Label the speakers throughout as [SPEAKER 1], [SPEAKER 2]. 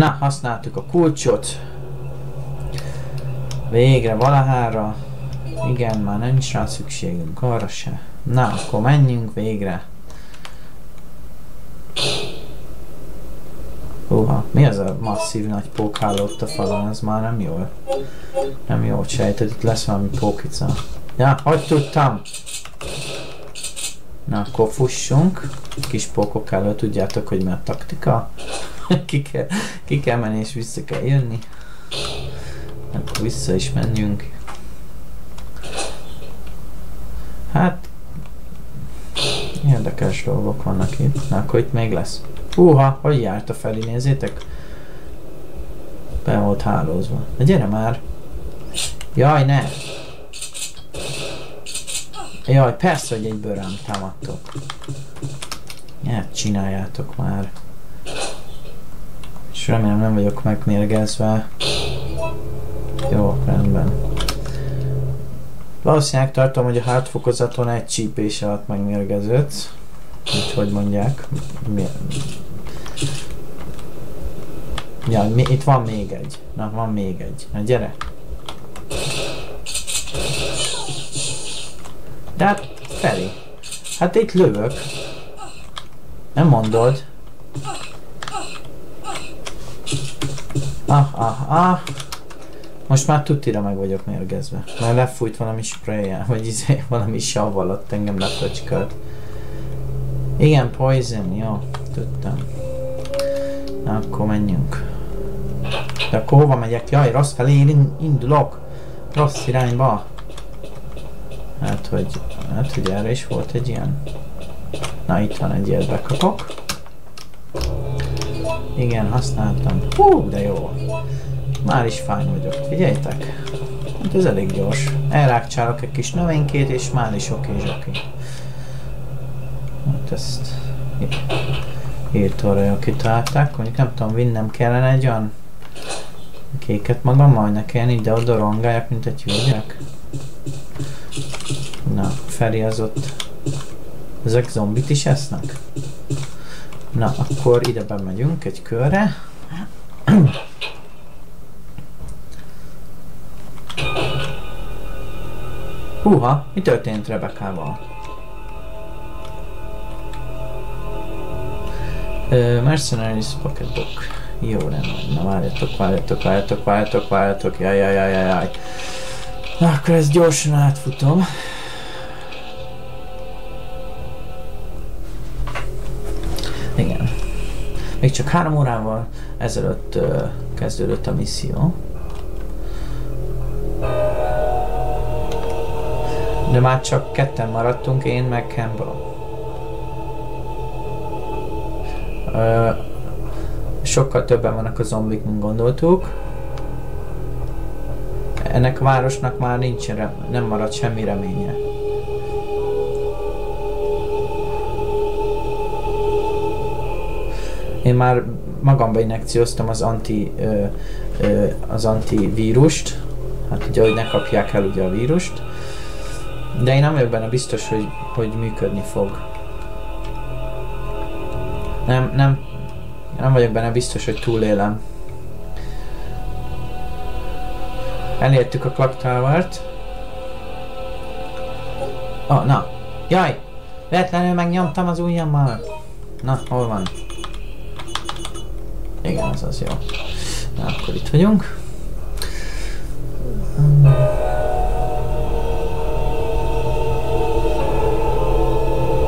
[SPEAKER 1] Na, használtuk a kulcsot. Végre valahára. Igen, már nincs rá szükségünk, arra se. Na, akkor menjünk végre. Húha, mi az a masszív nagy pókháló ott a falon? Ez már nem jól. Nem jól sejtett, itt lesz valami pókica. Ja, hogy tudtam? Na, akkor fussunk. Kis pókok elő, tudjátok, hogy mi a taktika? ki, kell, ki kell menni és vissza kell jönni. Akkor vissza is menjünk. Hát, érdekes dolgok vannak itt. Na, akkor itt még lesz. Húha, hogy járt a felé, nézzétek? Be volt hálózva. Na gyere már! Jaj, ne! Jaj, persze, hogy egyből rám támadtok. Hát csináljátok már. És remélem nem vagyok megmérgezve. Jó, rendben. Valószínűleg tartom, hogy a hátfokozaton egy csípés alatt megmérgeződsz. Úgy, hogy mondják. Mi? Ja, mi, itt van még egy. Na, van még egy. Na, gyere. De hát, Feri. Hát itt lövök. Nem mondod. Ah, ah, ah. Most már tutira meg vagyok mérgezve. Mert lefújt valami sprayer, vagy izé, valami sav alatt engem lefröcskölt. Igen, poison, jó, tudtam. Na, akkor menjünk. De akkor hova megyek? Jaj, rossz felé indulok. Rossz irányba. Hát, hogy, hát, hogy erre is volt egy ilyen. Na, itt van egy ilyet bekapok. Igen, használtam. Hú, de jó. Már is fány vagyok, figyeljtek. Hát ez elég gyors. Elrákcsálok egy kis növénykét, és már is oké, oké. Hát ezt írtóra kitalálták, mondjuk nem tudom, vinnem kellene egy olyan kéket magammal, hogy ne kelljen ide-oda rongáljak, mint egy hűgyek. Na, Feri az ott. Ezek zombit is esznek? Na, akkor ide bemegyünk egy körre. Húha, mi történt Rebekával? Uh, Mercenaries Pocketbook. Jó, rendben. Na várjatok, várjatok, várjatok, várjatok, várjatok. Jaj, jaj, jaj, jaj. Na, akkor ezt gyorsan átfutom. Még csak három órával ezelőtt uh, kezdődött a misszió. De már csak ketten maradtunk, én meg Campbell. Sokkal többen vannak a zombik, mint gondoltuk. Ennek a városnak már nincs, nem marad semmi reménye. Én már magamba injekcióztam az anti, ö, ö, az antivírust, hát ugye, hogy ne kapják el ugye a vírust. De én nem vagyok benne biztos, hogy, hogy működni fog. Nem, nem, nem vagyok benne biztos, hogy túlélem. Elértük a Clock Tower-t. Oh, na. Jaj! Véletlenül megnyomtam az ujjammal. Na, hol van? Az az jó. Na, akkor itt vagyunk.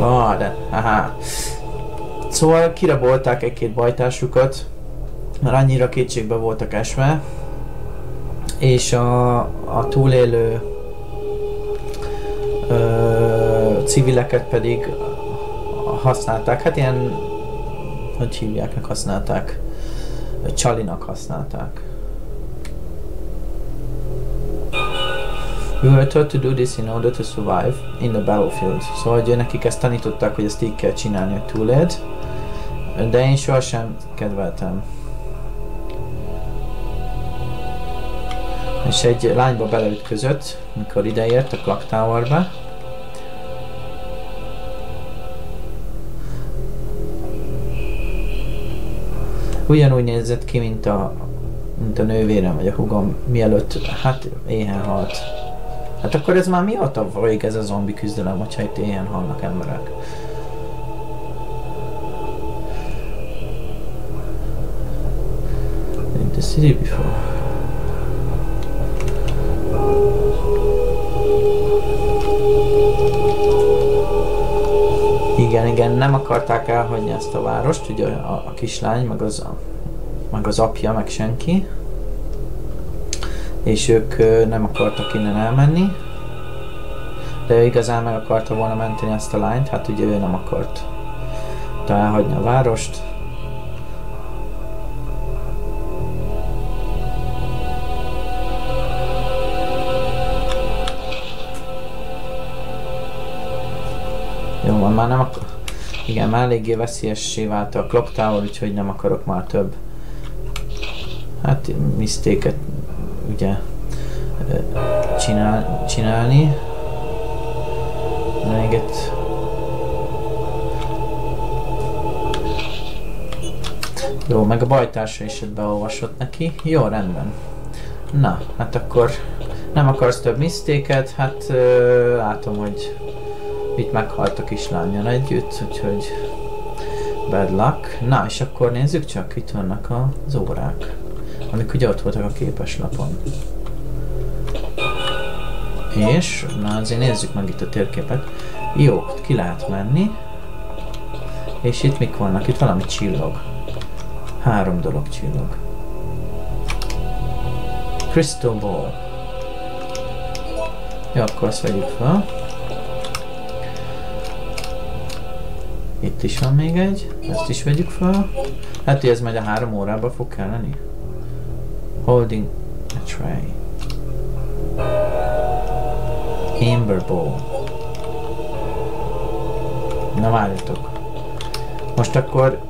[SPEAKER 1] Ah, de, aha. Szóval kirabolták egy-két bajtársukat, mert annyira kétségbe voltak esve, és a, a túlélő ö, civileket pedig használták, hát ilyen, hogy hívják, használták, csalinak használták. We were taught to do this in order to survive in the battlefield. Szóval hogy nekik ezt tanították, hogy ezt így kell csinálni, hogy túlélt. De én sohasem kedveltem. És egy lányba beleütközött, mikor ideért a Clock Tower-be. Ugyanúgy nézett ki, mint a, mint a nővérem, vagy a hugom, mielőtt, hát éhen halt. Hát akkor ez már mióta folyik ez a zombi küzdelem, hogyha itt éhen halnak emberek? In the city before. Igen, igen, nem akarták elhagyni ezt a várost, ugye a, a kislány, meg az, meg az apja, meg senki. És ők nem akartak innen elmenni. De ő igazán meg akarta volna menteni ezt a lányt, hát ugye ő nem akart elhagyni a várost. Jó van, már nem akar... Igen, már eléggé veszélyessé vált a clock tower, úgyhogy nem akarok már több hát misztéket ugye csinál, csinálni. Egy Jó, meg a bajtársa is beolvasott neki. Jó, rendben. Na, hát akkor nem akarsz több misztéket, hát uh, látom, hogy itt meghalt a kislányon együtt, úgyhogy bad luck. Na, és akkor nézzük csak, itt vannak az órák, amik ugye ott voltak a képeslapon. És, na azért nézzük meg itt a térképet. Jó, ki lehet menni. És itt mik vannak? Itt valami csillog. Három dolog csillog. Crystal Ball. Jó, akkor azt vegyük fel. Is van még egy, ezt is vegyük fel. Hát, hogy ez majd a három órába fog kelleni. Holding a tray. Amber Bowl. Na várjatok. Most akkor...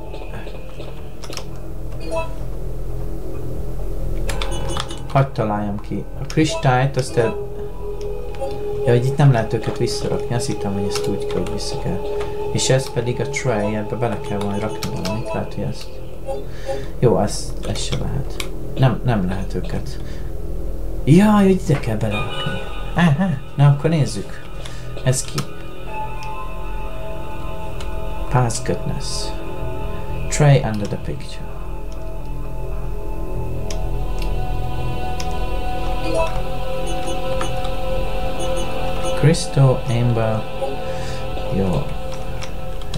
[SPEAKER 1] Hadd találjam ki. A kristályt azt el... Ja, hogy itt nem lehet őket visszarakni. Azt hittem, hogy ezt úgy kell, hogy vissza kell. És ez pedig a tray, ebbe bele kell majd rakni valamit, lehet, hogy ezt... Jó, ez, ez se lehet. Nem, nem lehet őket. Jaj, hogy ide kell belerakni. Aha, na akkor nézzük. Ez ki? Past goodness. Tray under the picture. Crystal Amber. Jó.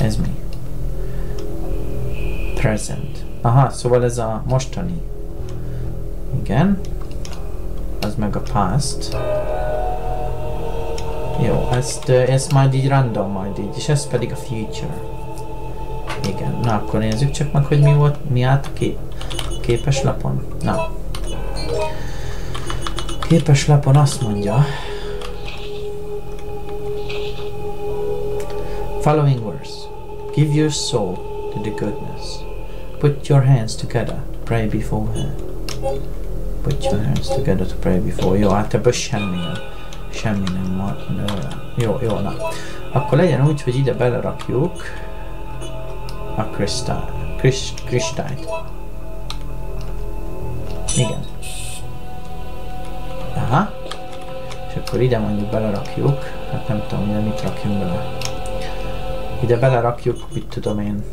[SPEAKER 1] Ez mi? Present. Aha, szóval ez a mostani. Igen. Az meg a past. Jó, ezt, ezt majd így random majd így, és ez pedig a future. Igen, na akkor nézzük csak meg, hogy mi volt, mi állt a kép, képes lapon. Na. Képes lapon azt mondja, Following. Give your soul to the goodness. Put your hands together, pray before her. Put your hands together to pray before. Jó, hát ebből semmi nem. Semmi nem mar... Jó, jó, na. Akkor legyen úgy, hogy ide belerakjuk a kristály. Kris, kristályt. Igen. Aha. És akkor ide mondjuk belerakjuk, hát nem tudom, ide mit rakjunk bele. Ide belerakjuk, mit tudom én,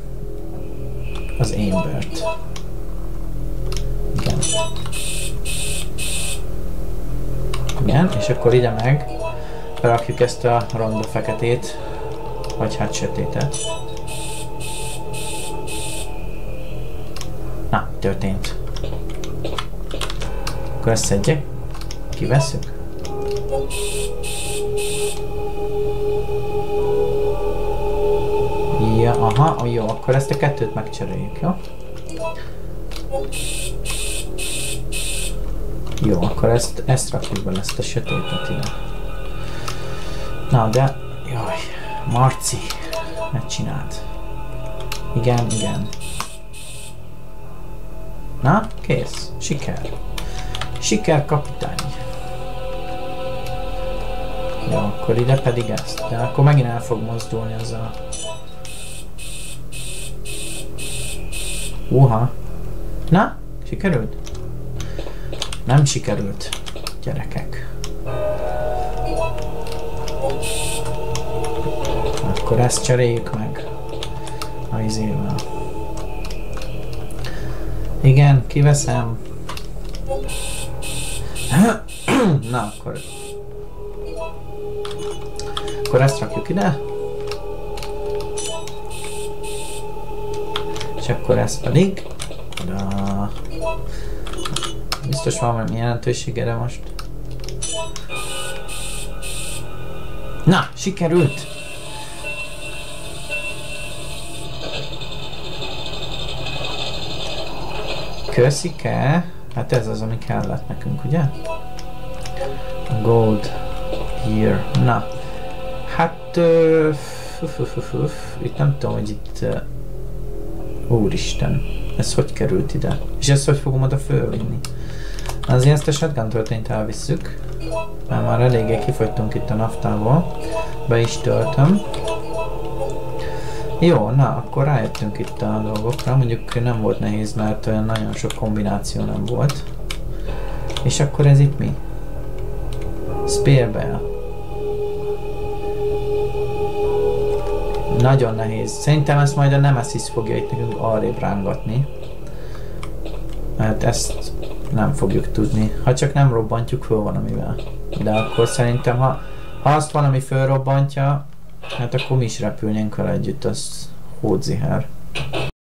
[SPEAKER 1] az Ambert. Igen. Igen, és akkor ide meg berakjuk ezt a ronda feketét, vagy hát sötétet. Na, történt. Akkor ezt szedjek, kivesszük. Ja, aha, jó, akkor ezt a kettőt megcseréljük, jó? Jó, akkor ezt, ezt rakjuk bele, ezt a sötétet ide. Na, de... Jaj, Marci, ne csináld. Igen, igen. Na, kész. Siker. Siker, kapitány. Jó, akkor ide pedig ezt. De akkor megint el fog mozdulni ez a... Uha. Na, sikerült? Nem sikerült, gyerekek. Akkor ezt cseréljük meg a izével. Igen, kiveszem. Na, akkor... Akkor ezt rakjuk ide. És akkor ez pedig... Oda. Biztos van valami jelentőség erre most. Na, sikerült! Köszike. Hát ez az, ami kellett nekünk, ugye? Gold here. Na. Hát... Uh, uf, uf, uf. Itt nem tudom, hogy itt... Uh, úristen. Ez hogy került ide? És ezt hogy fogom oda fölvinni? Az ezt a shotgun történt elvisszük. Mert már eléggé kifogytunk itt a naftából. Be is töltöm. Jó, na, akkor rájöttünk itt a dolgokra. Mondjuk nem volt nehéz, mert olyan nagyon sok kombináció nem volt. És akkor ez itt mi? Spare Nagyon nehéz. Szerintem ezt majd a Nemesis fogja itt nekünk arrébb rángatni. Mert ezt nem fogjuk tudni. Ha csak nem robbantjuk föl valamivel. De akkor szerintem, ha, ha azt valami fölrobbantja, Hát akkor mi is repülnénk vele együtt, az hódziher.